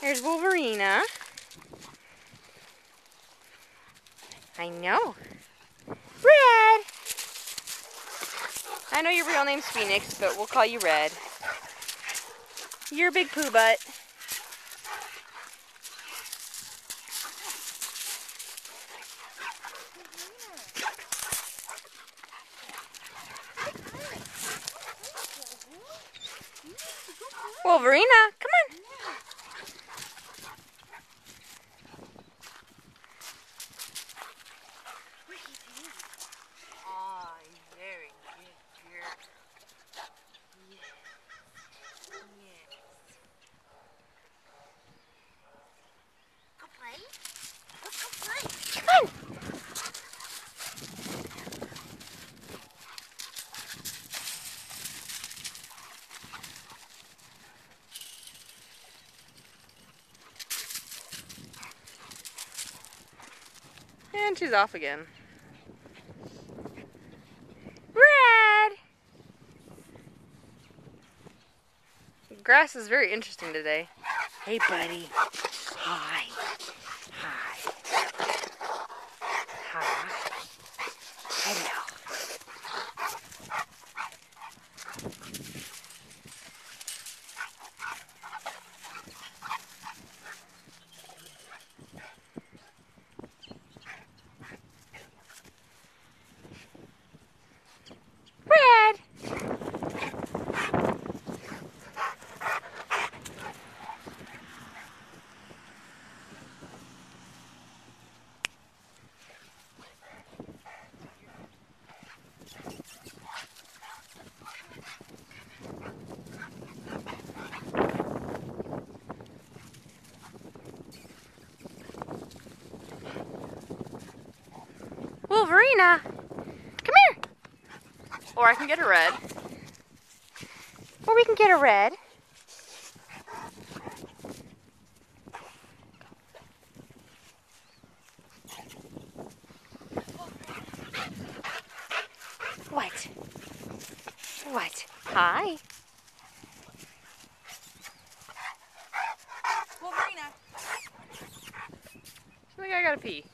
There's Wolverina. I know. Red! I know your real name's Phoenix, but we'll call you Red. You're a big poo butt. Wolverina, come And she's off again. Red! Grass is very interesting today. Hey, buddy. Hi. Hi. Hi. Hello. Red! Wolverina! Come here! Or I can get a red. Or we can get a red. What? What? Hi. Wolverina. I think I gotta pee.